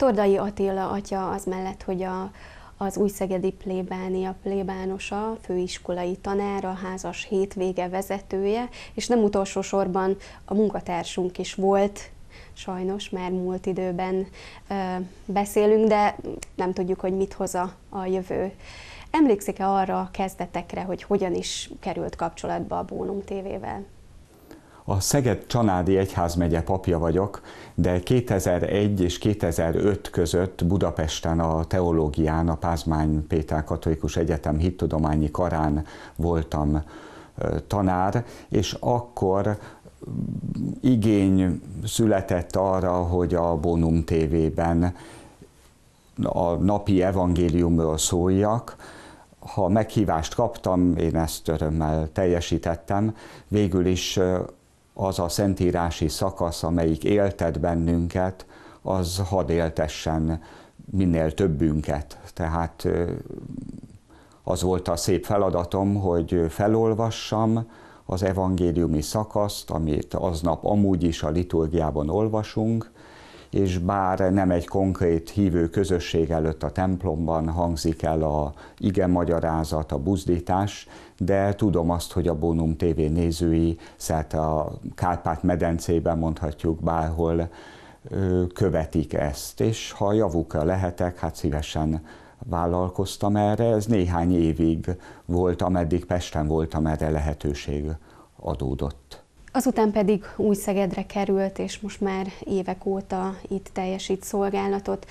Tordai Attila atya az mellett, hogy a, az Újszegedi plébánia plébánosa, főiskolai tanára, házas hétvége vezetője, és nem utolsó sorban a munkatársunk is volt, sajnos, már múlt időben ö, beszélünk, de nem tudjuk, hogy mit hoz a, jövő. Emlékszik-e arra a kezdetekre, hogy hogyan is került kapcsolatba a Bónum TV-vel? A Szeged Csanádi Egyházmegye papja vagyok, de 2001 és 2005 között Budapesten a teológián, a Pázmány Péter Katolikus Egyetem hittudományi karán voltam tanár, és akkor igény született arra, hogy a Bonum TV-ben a napi evangéliumról szóljak. Ha meghívást kaptam, én ezt örömmel teljesítettem. Végül is az a szentírási szakasz, amelyik éltet bennünket, az hadd éltessen minél többünket. Tehát az volt a szép feladatom, hogy felolvassam az evangéliumi szakaszt, amit aznap amúgy is a liturgiában olvasunk, és bár nem egy konkrét hívő közösség előtt a templomban hangzik el a ige magyarázat, a buzdítás, de tudom azt, hogy a Bonum TV nézői szerte a Kárpát-medencében mondhatjuk bárhol követik ezt, és ha javukra lehetek, hát szívesen vállalkoztam erre. Ez néhány évig volt, ameddig Pesten voltam, erre lehetőség adódott. Azután pedig új Szegedre került, és most már évek óta itt teljesít szolgálatot.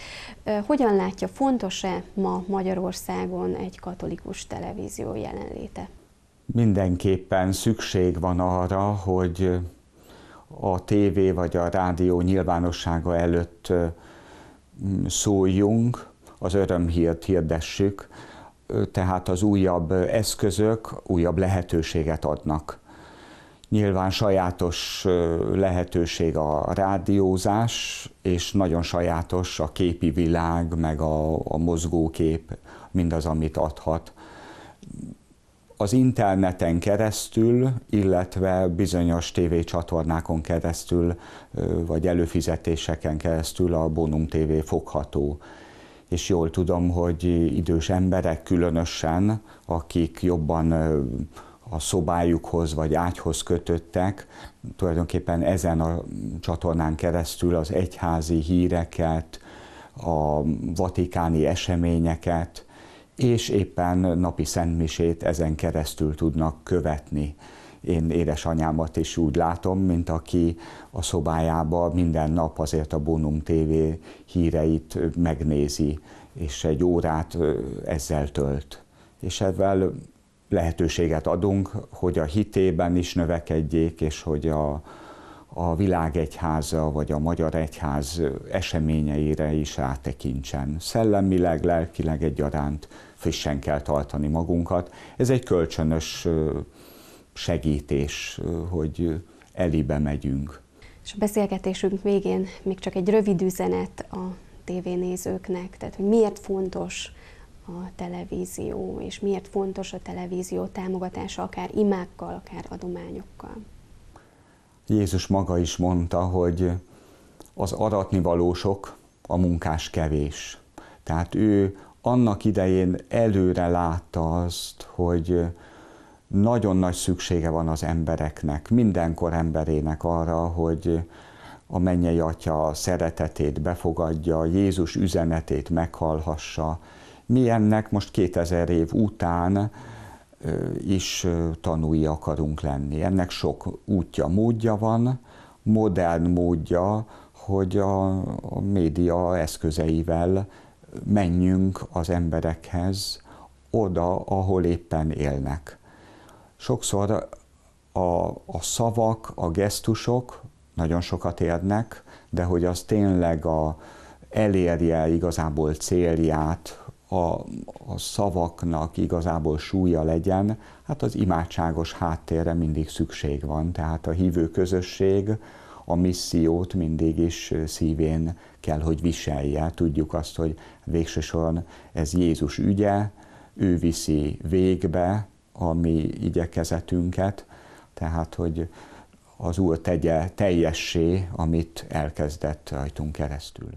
Hogyan látja, fontos-e ma Magyarországon egy katolikus televízió jelenléte? Mindenképpen szükség van arra, hogy a tévé vagy a rádió nyilvánossága előtt szóljunk, az örömhírt hirdessük, tehát az újabb eszközök újabb lehetőséget adnak Nyilván sajátos lehetőség a rádiózás, és nagyon sajátos a képi világ, meg a, a mozgókép, mindaz, amit adhat. Az interneten keresztül, illetve bizonyos tévécsatornákon keresztül, vagy előfizetéseken keresztül a Bonum TV fogható. És jól tudom, hogy idős emberek különösen, akik jobban a szobájukhoz vagy ágyhoz kötöttek, tulajdonképpen ezen a csatornán keresztül az egyházi híreket, a vatikáni eseményeket, és éppen napi szentmisét ezen keresztül tudnak követni. Én édesanyámat is úgy látom, mint aki a szobájába minden nap azért a Bonum TV híreit megnézi, és egy órát ezzel tölt. És ezzel lehetőséget adunk, hogy a hitében is növekedjék, és hogy a, a világegyháza vagy a magyar egyház eseményeire is rátekintsen. Szellemileg, lelkileg egyaránt frissen kell tartani magunkat. Ez egy kölcsönös segítés, hogy elibe megyünk. És a beszélgetésünk végén még csak egy rövid üzenet a tévénézőknek, tehát hogy miért fontos a televízió, és miért fontos a televízió támogatása, akár imákkal, akár adományokkal. Jézus maga is mondta, hogy az aratnivalósok, a munkás kevés. Tehát ő annak idején előre látta azt, hogy nagyon nagy szüksége van az embereknek, mindenkor emberének arra, hogy a mennyei atya szeretetét befogadja, Jézus üzenetét meghallhassa, mi ennek most 2000 év után is tanúi akarunk lenni. Ennek sok útja, módja van, modern módja, hogy a, média eszközeivel menjünk az emberekhez oda, ahol éppen élnek. Sokszor a, a szavak, a gesztusok nagyon sokat érnek, de hogy az tényleg a, elérje igazából célját, a, a szavaknak igazából súlya legyen, hát az imádságos háttérre mindig szükség van. Tehát a hívő közösség a missziót mindig is szívén kell, hogy viselje. Tudjuk azt, hogy végső ez Jézus ügye, ő viszi végbe a mi igyekezetünket, tehát hogy az Úr tegye teljessé, amit elkezdett rajtunk keresztül.